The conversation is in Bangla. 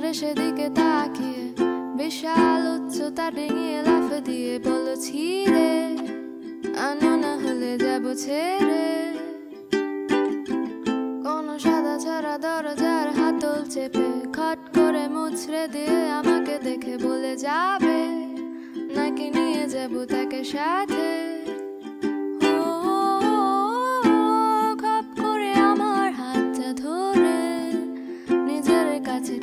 ধরে সেদিকে তাকিয়ে, বিশাল উচ্চতা ডিঙিয়ে লাফ দিয়ে বলো ছিঁড়ে আনো না হলে যাব ছেড়ে। কোন সাদা ছাড়া দরজার হাতল চেপে, খট করে মুছড়ে দিয়ে আমাকে দেখে বলে যাবে, নাকি নিয়ে যাব তাকে সাথে? খপ করে আমার হাতটা ধরে, নিজের কাছে